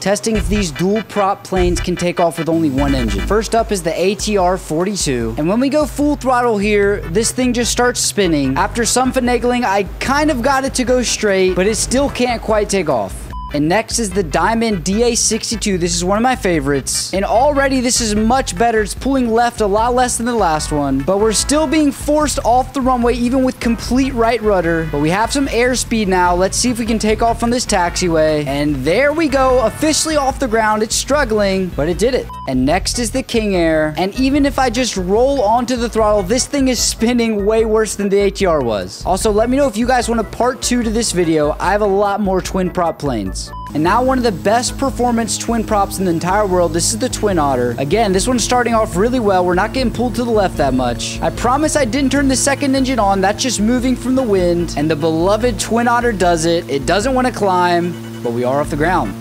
testing if these dual prop planes can take off with only one engine. First up is the ATR-42, and when we go full throttle here, this thing just starts spinning. After some finagling, I kind of got it to go straight, but it still can't quite take off. And next is the Diamond DA62. This is one of my favorites. And already this is much better. It's pulling left a lot less than the last one. But we're still being forced off the runway even with complete right rudder. But we have some airspeed now. Let's see if we can take off from this taxiway. And there we go. Officially off the ground. It's struggling, but it did it. And next is the King Air. And even if I just roll onto the throttle, this thing is spinning way worse than the ATR was. Also, let me know if you guys want a part two to this video. I have a lot more twin prop planes. And now one of the best performance twin props in the entire world. This is the Twin Otter. Again, this one's starting off really well. We're not getting pulled to the left that much. I promise I didn't turn the second engine on. That's just moving from the wind. And the beloved Twin Otter does it. It doesn't want to climb, but we are off the ground.